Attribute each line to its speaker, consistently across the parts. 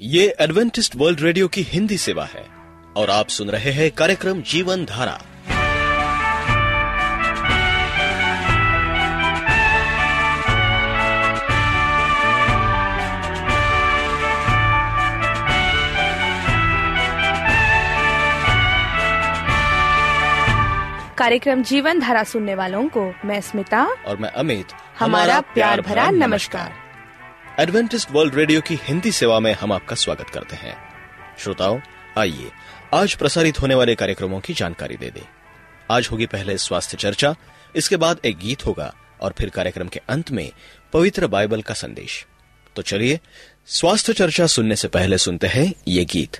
Speaker 1: ये Adventist world radio की हिंदी सेवा है और आप सुन रहे हैं कार्यक्रम जीवन धारा।
Speaker 2: कार्यक्रम जीवन धारा सुनने वालों को मैं स्मिता
Speaker 1: और मैं अमित
Speaker 2: हमारा प्यार भरा नमस्कार।
Speaker 1: एडवेंटिस्ट वर्ल्ड रेडियो की हिंदी सेवा में हम आपका स्वागत करते हैं। श्रोताओं, आइए, आज प्रसारित होने वाले कार्यक्रमों की जानकारी दे दें। आज होगी पहले स्वास्थ्य चर्चा, इसके बाद एक गीत होगा और फिर कार्यक्रम के अंत में पवित्र बाइबल का संदेश। तो चलिए, स्वास्थ्य चर्चा सुनने से पहले सुनते हैं ये गीत।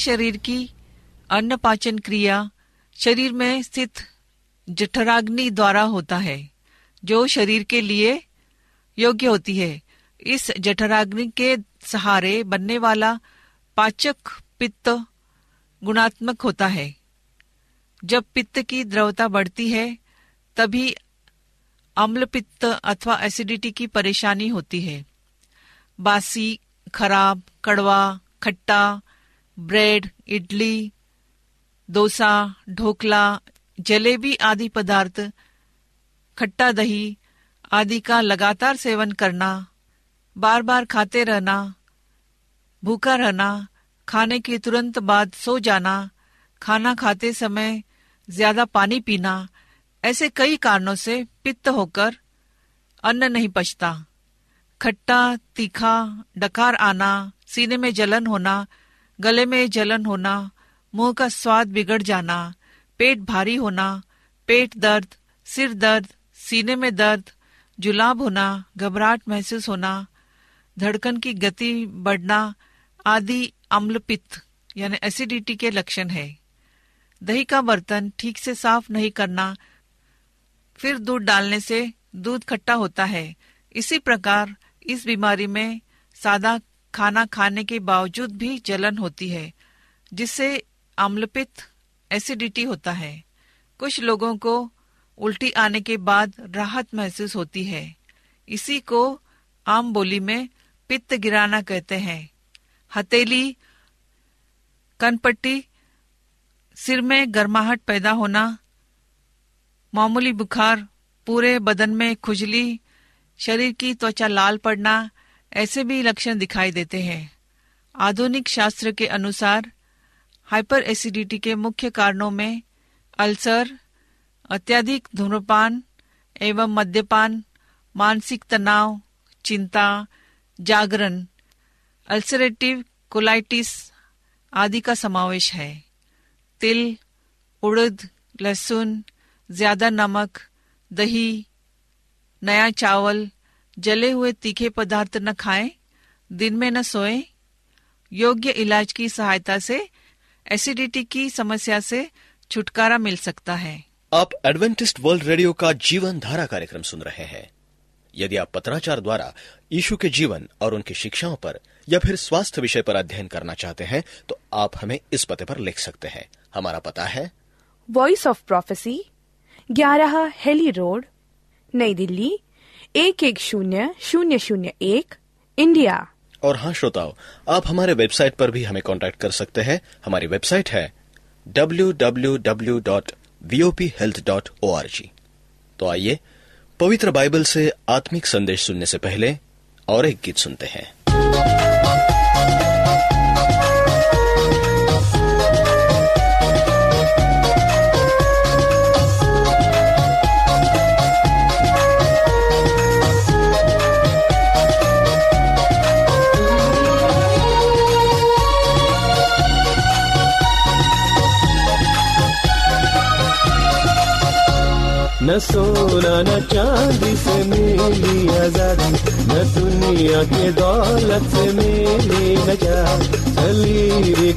Speaker 2: शरीर की अन्न पाचन क्रिया शरीर में स्थित जठराग्नि द्वारा होता है, जो शरीर के लिए योग्य होती है। इस जठराग्नि के सहारे बनने वाला पाचक पित्त गुणात्मक होता है। जब पित्त की द्रवता बढ़ती है, तभी अम्ल पित्त अथवा एसिडिटी की परेशानी होती है। बासी, खराब, कड़वा, खट्टा ब्रेड, इडली, डोसा, ढोकला, जलेबी आदि पदार्थ, खट्टा दही आदि का लगातार सेवन करना बार बार खाते रहना, भूखा रहना, खाने के तुरंत बाद सो जाना, खाना खाते समय ज़्यादा पानी पीना, ऐसे कई कारणों से पित्त होकर अन्न नहीं पचता। खट्टा, तीखा, डकार आना, सीने में जलन होना गले में जलन होना, मुँह का स्वाद बिगड़ जाना, पेट भारी होना, पेट दर्द, सिर दर्द, सीने में दर्द, जुलाब होना, घबराहट महसूस होना, धड़कन की गति बढ़ना आदि अम्लपित्त, यानी एसिडिटी के लक्षण है। दही का बर्तन ठीक से साफ़ नहीं करना, फिर दूध डालने से दूध खट्टा होता है। इसी प्रकार इस बीमारी में सादा खाना खाने के बावजूद भी जलन होती है, जिससे आम्लपित्त एसिडिटी होता है। कुछ लोगों को उल्टी आने के बाद राहत महसूस होती है। इसी को आम बोली में पित्त गिराना कहते हैं। हथेली, कनपट्टी, सिर में गर्माहट पैदा होना, मामूली बुखार, पूरे बदन में खुजली, शरीर की त्वचा लाल पड़ना ऐसे भी लक्षण दिखाई देते हैं। आधुनिक शास्त्र के अनुसार हाइपर एसिडिटी के मुख्य कारणों में अल्सर, अत्यधिक धूम्रपान एवं मद्यपान, मानसिक तनाव, चिंता, जागरण, अल्सरेटिव कोलाइटिस आदि का समावेश है। तिल, उड़द, लहसुन, ज़्यादा नमक, दही, नया चावल जले हुए तीखे पदार्थ न खाएँ, दिन में न सोएँ, योग्य इलाज की सहायता से एसिडिटी की समस्या से छुटकारा मिल सकता है।
Speaker 1: आप एडवेंटिस्ट वर्ल्ड रेडियो का जीवन धारा कार्यक्रम सुन रहे हैं। यदि आप पत्राचार द्वारा यीशु के जीवन और उनकी शिक्षाओं पर या फिर स्वास्थ्य विषय पर अध्ययन करना चाहते हैं तो आप हमें इस पते पर लिख सकते हैं। हमारा पता है
Speaker 3: वॉइस ऑफ़ प्रोफेसी ग्यारह हेली रोड नई दिल्ली एक एक शून्य शून्य शून्य एक इंडिया।
Speaker 1: और हाँ श्रोताओ, आप हमारे वेबसाइट पर भी हमें कांटेक्ट कर सकते हैं। हमारी वेबसाइट है www.vophealth.org तो आइए, पवित्र बाइबल से आत्मिक संदेश सुनने से पहले और एक गीत सुनते हैं।
Speaker 4: न सोना, न चांदी से मिली आज़ादी, न दुनिया के दौलत से मिली नजात।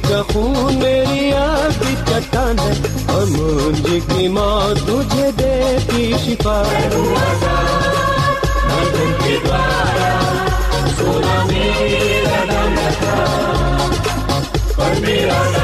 Speaker 4: का खून मेरी आखिरी चट्टान है और मुझे की मौत तुझे देती शिफा मेरा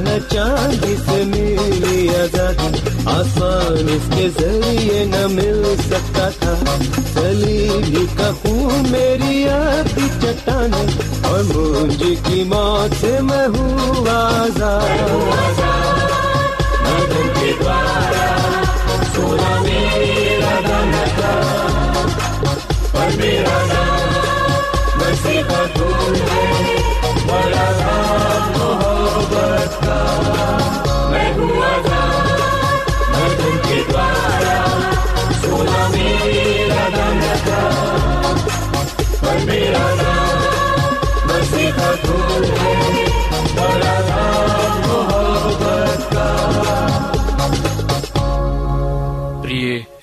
Speaker 4: न चांदी मिली आज़ादी। आसमान इसके ज़रिए न मिल सकता था। सलीबी का खून मेरी आखी चट्टान और मुझे की मौत से मैं हूँ आज़ाद। मेरा पर मेरा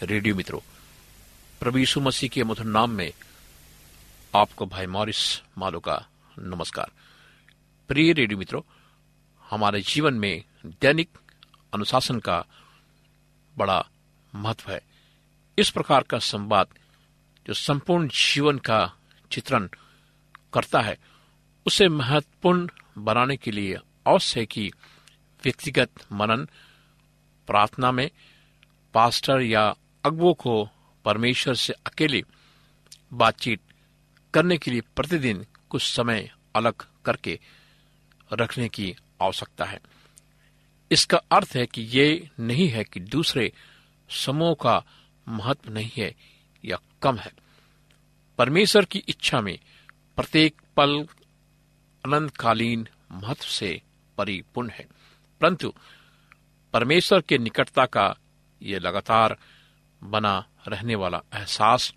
Speaker 5: रेडियो मित्रों, प्रभु यीशु मसीह के मधुर नाम में आपको भाई मॉरिस मालो का नमस्कार। प्रिय रेडियो मित्रों, हमारे जीवन में दैनिक अनुशासन का बड़ा महत्व है। इस प्रकार का संवाद जो संपूर्ण जीवन का चित्रण करता है, उसे महत्वपूर्ण बनाने के लिए अवश्य है कि व्यक्तिगत मनन, प्रार्थना में, पास्टर या अगुओं को परमेश्वर से अकेले बातचीत करने के लिए प्रतिदिन कुछ समय अलग करके रखने की आवश्यकता है। इसका अर्थ है कि ये नहीं है कि दूसरे समूह का महत्व नहीं है या कम है। परमेश्वर की इच्छा में प्रत्येक पल अनंतकालीन महत्व से परिपूर्ण है। परंतु परमेश्वर के निकटता का ये लगातार बना रहने वाला एहसास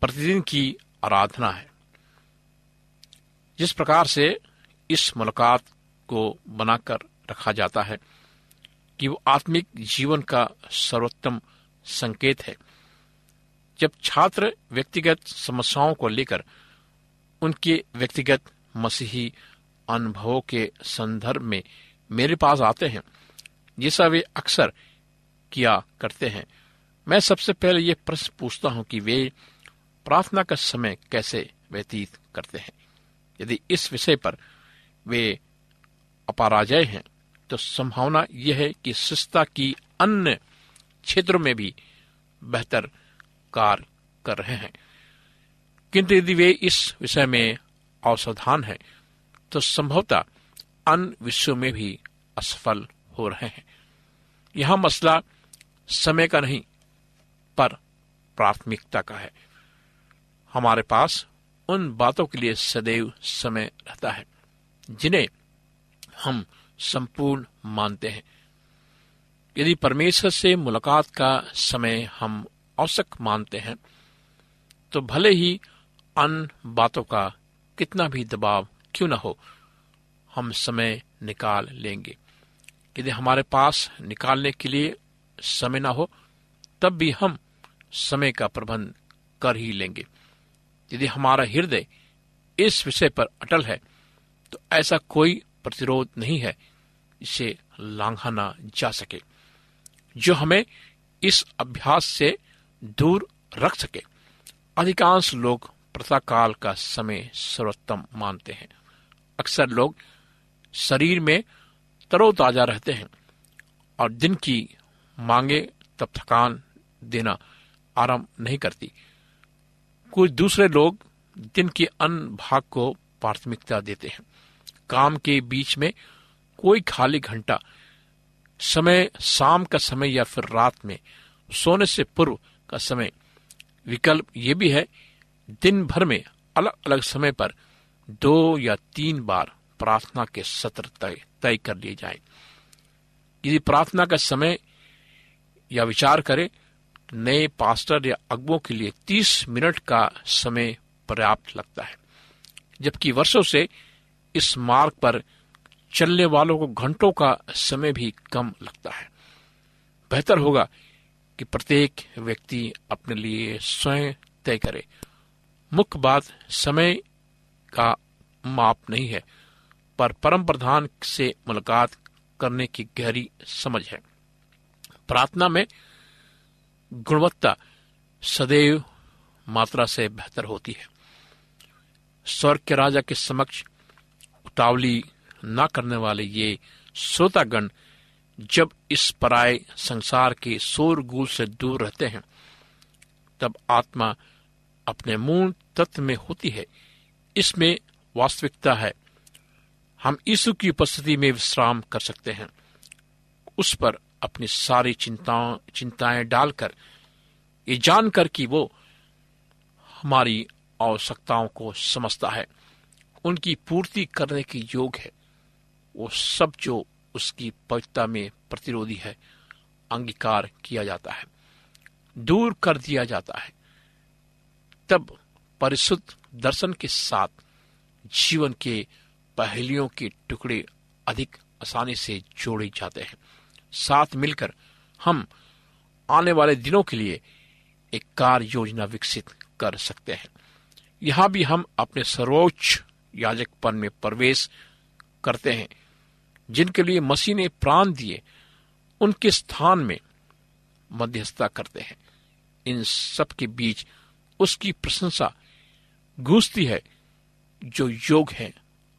Speaker 5: प्रतिदिन की आराधना है। जिस प्रकार से इस मुलाकात को बनाकर रखा जाता है कि वो आत्मिक जीवन का सर्वोत्तम संकेत है। जब छात्र व्यक्तिगत समस्याओं को लेकर उनके व्यक्तिगत मसीही अनुभवों के संदर्भ में मेरे पास आते हैं, जैसा वे अक्सर किया करते हैं मैं सबसे पहले ये प्रश्न पूछता हूँ कि वे प्रार्थना का समय कैसे व्यतीत करते हैं? यदि इस विषय पर वे अपराजय हैं तो संभावना यह है कि शिष्टता की अन्य क्षेत्रों में भी बेहतर कार्य कर रहे हैं। किंतु यदि वे इस विषय में असावधान हैं तो संभवतः अन्य विषयों में भी असफल हो रहे हैं। यह मसला समय का नहीं पर प्राथमिकता का है। हमारे पास उन बातों के लिए सदैव समय रहता है, जिन्हें हम संपूर्ण मानते हैं। यदि परमेश्वर से मुलाकात का समय हम औसक मानते हैं तो भले ही अन्य बातों का कितना भी दबाव क्यों न हो, हम समय निकाल लेंगे। यदि हमारे पास निकालने के लिए समय ना हो, तब भी हम समय का प्रबंध कर ही लेंगे। यदि हमारा हृदय इस विषय पर अटल है तो ऐसा कोई प्रतिरोध नहीं है जिसे लांघाना जा सके, जो हमें इस अभ्यास से दूर रख सके। अधिकांश लोग प्रथाकाल का समय सर्वोत्तम मानते हैं। अक्सर लोग शरीर में तरोताजा रहते हैं और दिन की मांगे तब थकान देना आराम नहीं करती। कुछ दूसरे लोग दिन के अन्य भाग को प्राथमिकता देते हैं। काम के बीच में कोई खाली घंटा, समय शाम का समय या फिर रात में सोने से पूर्व का समय, विकल्प ये भी है, दिन भर में अलग अलग समय पर दो या तीन बार प्रार्थना के सत्र तय कर लिए जाए। यदि प्रार्थना का समय या विचार करें नए पास्टर या अगुओं के लिए तीस मिनट का समय पर्याप्त लगता है। जबकि वर्षों से इस मार्ग पर चलने वालों को घंटों का समय भी कम लगता है। बेहतर होगा कि प्रत्येक व्यक्ति अपने लिए स्वयं तय करे। मुख्य बात, समय का माप नहीं है, पर परम प्रधान से मुलाकात करने की गहरी समझ है। प्रार्थना में गुणवत्ता सदैव मात्रा से बेहतर होती है। स्वर्ग के राजा के समक्ष उतावली न करने वाले ये श्रोतागण जब इस पराय संसार के शोरगुल से दूर रहते हैं, तब आत्मा अपने मूल तत्व में होती है। इसमें वास्तविकता है। हम यीशु की उपस्थिति में विश्राम कर सकते हैं। उस पर अपनी सारी चिंताओं, चिंताएँ डालकर, ये जानकर कि वो हमारी आवश्यकताओं को समझता है। उनकी पूर्ति करने के योग है। वो सब जो उसकी पवित्रता में प्रतिरोधी है, अंगीकार किया जाता है। दूर कर दिया जाता है। तब परिशुद्ध दर्शन के साथ जीवन के पहलियों के टुकड़े अधिक आसानी से जोड़े जाते हैं। साथ मिलकर हम आने वाले दिनों के लिए एक कार्य योजना विकसित कर सकते हैं। यहाँ भी हम अपने सर्वोच्च याजकपन में प्रवेश करते हैं, जिनके लिए मसीह ने प्राण दिए, उनके स्थान में मध्यस्थता करते हैं। इन सब के बीच उसकी प्रशंसा गूंजती है, जो योग है।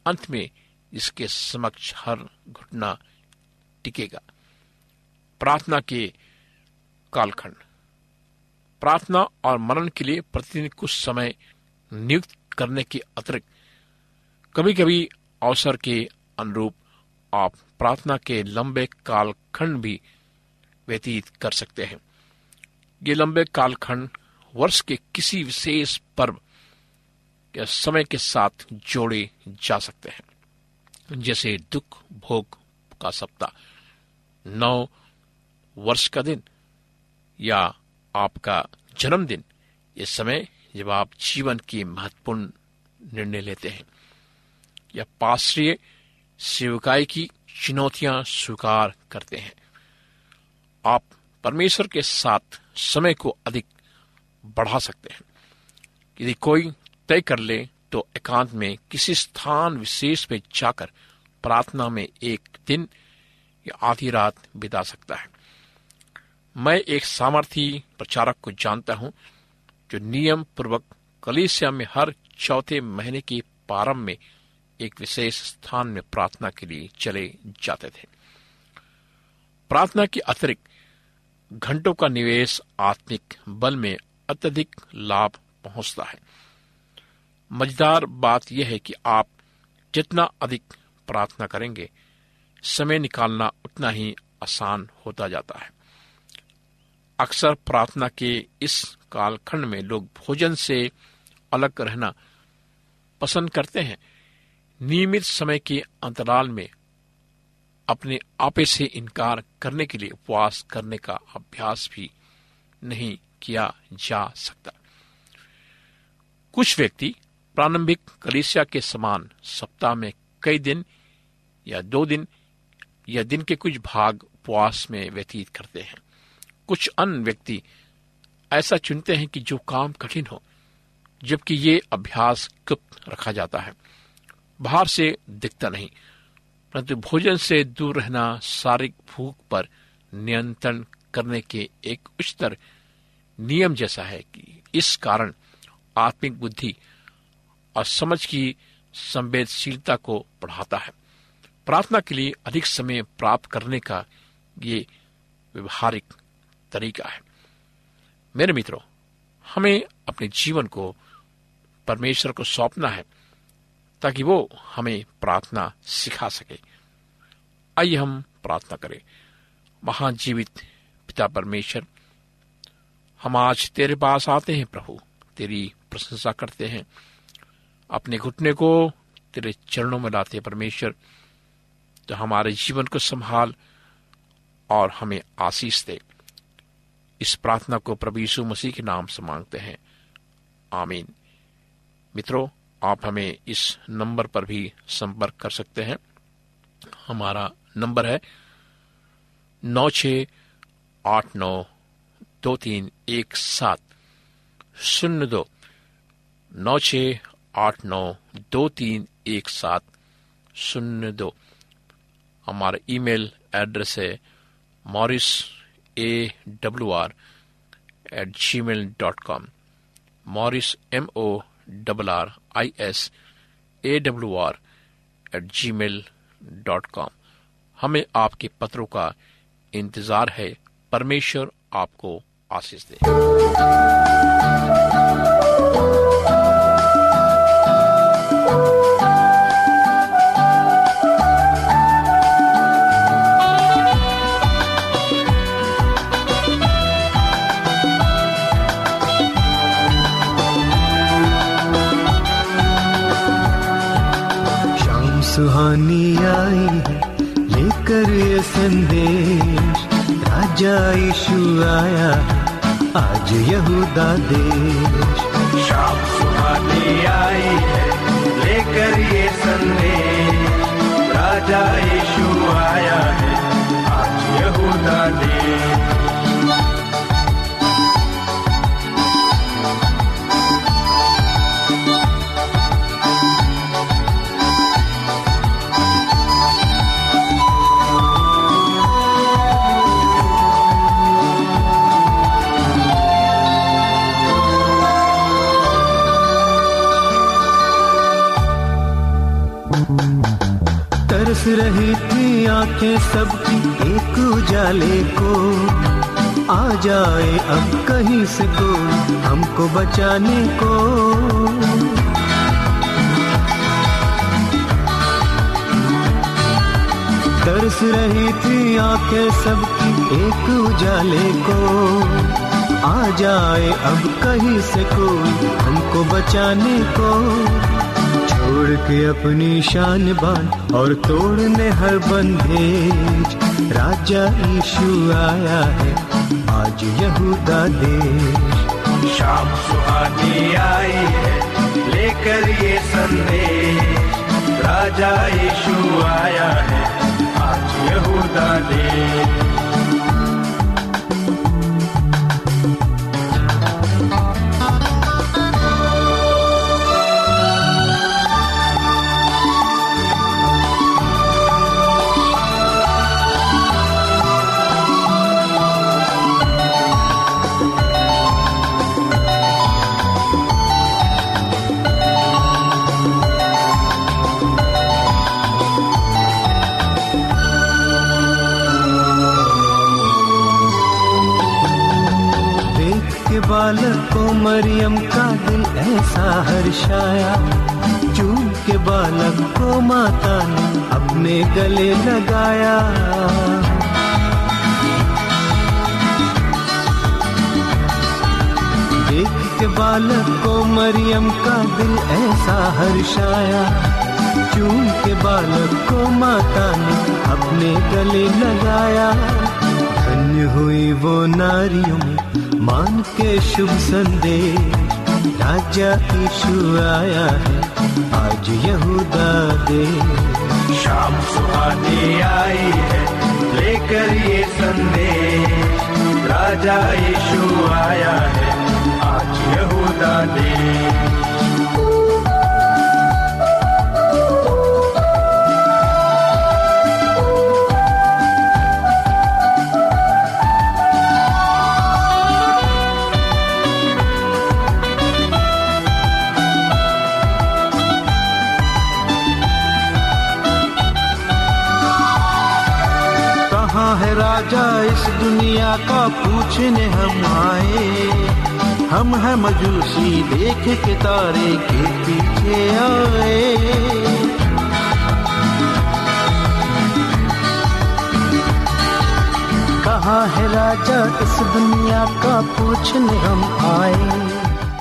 Speaker 5: अंत में इसके समक्ष हर घुटना टिकेगा। प्रार्थना के कालखंड। प्रार्थना और मरण के लिए प्रतिदिन कुछ समय नियुक्त करने के अतिरिक्त कभी कभी अवसर के अनुरूप आप प्रार्थना के लंबे कालखंड भी व्यतीत कर सकते हैं। ये लंबे कालखंड वर्ष के किसी विशेष पर्व या समय के साथ जोड़े जा सकते हैं। जैसे दुख, भोग का सप्ताह, नौ वर्ष का दिन या आपका जन्मदिन ये समय जब आप जीवन की महत्वपूर्ण निर्णय लेते हैं। या पाश्रीय सेवकाई की चुनौतियाँ स्वीकार करते हैं। आप परमेश्वर के साथ समय को अधिक बढ़ा सकते हैं। यदि कोई तय कर ले तो एकांत में किसी स्थान विशेष में जाकर प्रार्थना में एक दिन या आधी रात बिता सकता है। मैं एक सामर्थी प्रचारक को जानता हूँ, जो नियम पूर्वक कलीसिया में हर चौथे महीने के प्रारंभ में एक विशेष स्थान में प्रार्थना के लिए चले जाते थे। प्रार्थना के अतिरिक्त घंटों का निवेश आत्मिक बल में अत्यधिक लाभ पहुँचता है। मज़ेदार बात यह है कि आप जितना अधिक प्रार्थना करेंगे, समय निकालना उतना ही आसान होता जाता है। अक्सर प्रार्थना के इस कालखंड में लोग भोजन से अलग रहना पसंद करते हैं। नियमित समय के अंतराल में अपने आपे से इनकार करने के लिए उपवास करने का अभ्यास भी नहीं किया जा सकता। कुछ व्यक्ति प्रारंभिक कलिसिया के समान सप्ताह में कई दिन या दो दिन या दिन के कुछ भाग उपवास में व्यतीत करते हैं। कुछ अन्य व्यक्ति ऐसा चुनते हैं कि जो काम कठिन हो, जबकि ये अभ्यास गुप्त रखा जाता है। बाहर से दिखता नहीं, परंतु भोजन से दूर रहना शारीरिक भूख पर नियंत्रण करने के एक उच्चतर नियम जैसा है कि इस कारण आत्मिक बुद्धि और समझ की संवेदनशीलता को बढ़ाता है। प्रार्थना के लिए अधिक समय प्राप्त करने का ये व्यवहारिक तरीका है। मेरे मित्रों, हमें अपने जीवन को, परमेश्वर को सौंपना है, ताकि वो हमें प्रार्थना सिखा सके। आइए हम प्रार्थना करें। महाजीवित पिता परमेश्वर, हम आज तेरे पास आते हैं प्रभु। तेरी प्रशंसा करते हैं। अपने घुटने को तेरे चरणों में लाते हैं परमेश्वर तो हमारे जीवन को संभाल और हमें आशीष दे। इस प्रार्थना को प्रभु यीशु मसीह के नाम से मांगते हैं। आमीन। मित्रों, आप हमें इस नंबर पर भी संपर्क कर सकते हैं। हमारा नंबर है नौ छ आठ नौ दो तीन एक सात। शून्य दो। नौ छ आठ नौ दो तीन एक सात। शून्य दो। हमारा ईमेल एड्रेस है Morris A W R at G mail dot com Morris M O double R I S A W R at G mail dot com हमें आपके पत्रों का इंतज़ार है। परमेश्वर आपको आशीष दे।
Speaker 4: संदेश राजा यीशु आया, आज यहूदा देश।
Speaker 6: शाम सुहानी आई है, लेकर ये संदेश। राजा यीशु आया है, आज यहूदा देश।
Speaker 4: आँखें सबकी एक उजाले को। आ जाए अब कहीं से को हमको बचाने को। तरस रही थी आँखें सबकी एक उजाले को। आ जाए अब कहीं से कोई हमको बचाने को। के अपनी शान बान और तोड़ने हर बंधेज। राजा यीशु आया है, आज यहूदा देश।
Speaker 6: शाम सुहानी आई है, लेकर ये संदेश। राजा यीशु आया है, आज यहूदा देश।
Speaker 4: बालक को मरियम का दिल ऐसा हर्षाया चूम के बालक को माता ने अपने गले लगाया। देख के बालक को मरियम का दिल ऐसा हर्षाया चूम के बालक को माता ने अपने गले लगाया। धन्य हुई वो नारियों में मान के शुभ संदेश, राजा यीशु आया है, आज यहूदा दे
Speaker 6: शाम सुहाने आई है, लेकर ये संदेश, राजा यीशु आया है, आज यहूदा देश।
Speaker 4: इस दुनिया का पूछने हम आए।
Speaker 7: हम है मजूसी देख के तारे के पीछे आए। कहाँ है राजा इस दुनिया का पूछने हम आए?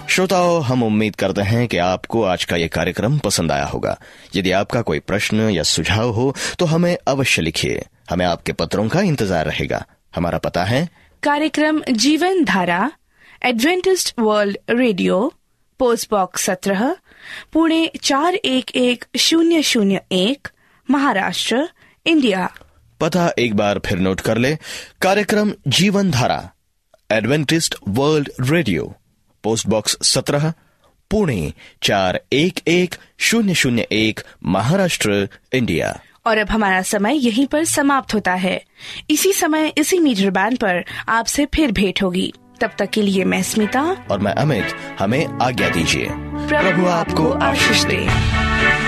Speaker 1: श्रोताओं, हम उम्मीद करते हैं कि आपको आज का ये कार्यक्रम पसंद आया होगा। यदि आपका कोई प्रश्न या सुझाव हो तो हमें अवश्य लिखिए। हमें आपके पत्रों का इंतज़ार रहेगा। हमारा पता है।
Speaker 3: कार्यक्रम Jeevan Dhara Adventist world radio post box सत्रह पुणे चार एक एक शून्य शून्य एक महाराष्ट्र इंडिया।
Speaker 1: पता एक बार फिर नोट कर ले। कार्यक्रम Jeevan Dhara Adventist world radio post box सत्रह पुणे चार एक एक शून्य शून्य एक महाराष्ट्र इंडिया।
Speaker 3: और अब हमारा समय यहीं पर समाप्त होता है। इसी समय इसी मीटर बैंड पर आपसे फिर भेंट होगी। तब तक के लिए मैं स्मिता
Speaker 1: और मैं अमित हमें आज्ञा दीजिए।
Speaker 3: प्रभु आपको आशीष दे।